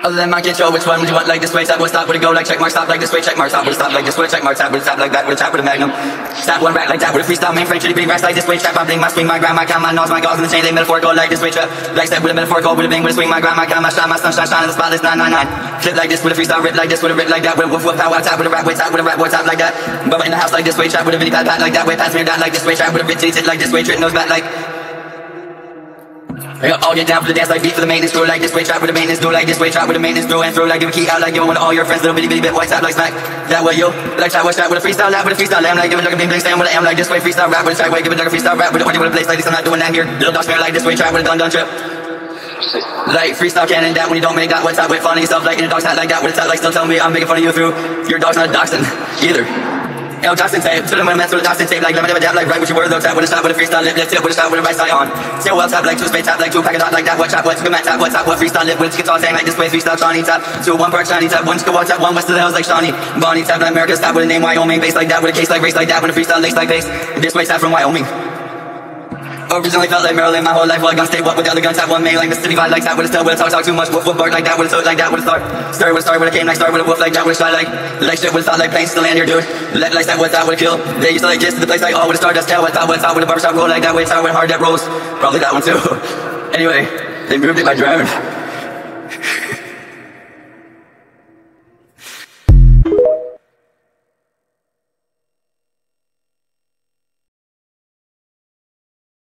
Other than my control, which one would you want? Like this way, stop, would stop, would it go? Like check mark, stop, like this way, check mark, stop, would it stop, like this way, check mark, stop, would it stop, like that, would it tap with a magnum? Stop one rack like that, with a freestyle mainframe, shitty big racks like this way, trap, I bling, my swing, my grind, my count, my nose, my gauze, and the chain, they metaphorical like this way, trap, like step with a metaphorical, with a bang, with a swing, my grind, my count, my shine, my sunshine, shine in the spotlight, 999. Flip like this, with a freestyle rip like this, with a rip like that, with a woof woof, power, tap, with a rap, way, tap, with a rap, boy, tap like that. Bubba in the house like this way, trap, with a bitty pat, pat like that way, pass me a dot like this way, trap, with a bitch, titty, like this way, trick nose back like. Hey, all get down for the dance like beat for the maintenance crew like this way, trap with the maintenance do like this way, trap with the maintenance through and through like give a key out like giving one to all your friends, little bitty bitty bit white tap like smack. That way you like trap with trap with a freestyle lap with a freestyle lamb like giving a bing bling stand with a am like this way, freestyle rap with a track way, like a freestyle rap with a orgy with a place like this. I'm not doing that here. Little dog spare like this way, trap with a dun dun trip. Like freestyle cannon that when you don't make that what's up with funny stuff like in a dog's hat like that with a tap like still telling me I'm making fun of you through your dog's not dachshund either. Yo, Dawson tape, to the money mess with a Dawson tape, like never never dab, like right with your word, though, tap with a shot, with a freestyle lip, lip tip, with a shot, with a right side on. Still well tap, like two space tap, like two pack of dot, like that, what chop, what good mat tap, what tap, what freestyle lip, with guitar tang, like this way, freestyle Johnny tap, two one part Johnny tap, one to tap, one west of the hills, like Shawnee, Bonnie tap, like America tap, with a name Wyoming, bass like that, with a case like race like that, with a freestyle lace like bass, this way tap from Wyoming. Originally felt like Maryland my whole life while I gun stay what with the other guns at one main like Mississippi vibe like that with a still with a talk talk too much woof woof bark like that with a talk like that with a start start with a start with a came like start with a woof like that with a shot like like shit with a thought like planes to land here dude let like that with that with a kill they used to like kiss to the place like oh with a star dust tail with out with out with a barbershop roll like that with out with hard that rolls probably that one too anyway they moved it by drone